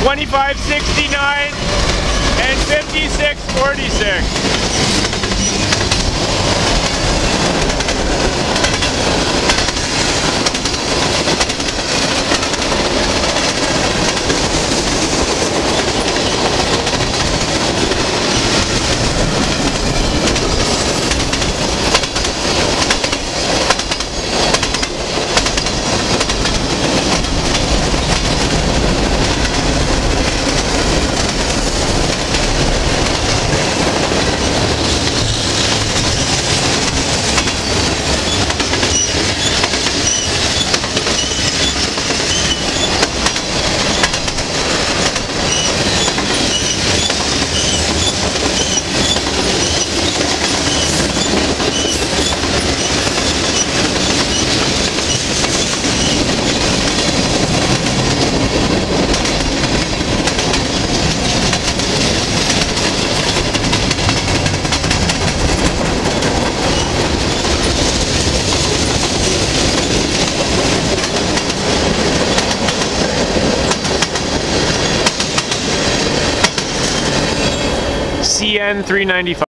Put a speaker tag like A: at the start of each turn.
A: 2569 and 5646. CN 395.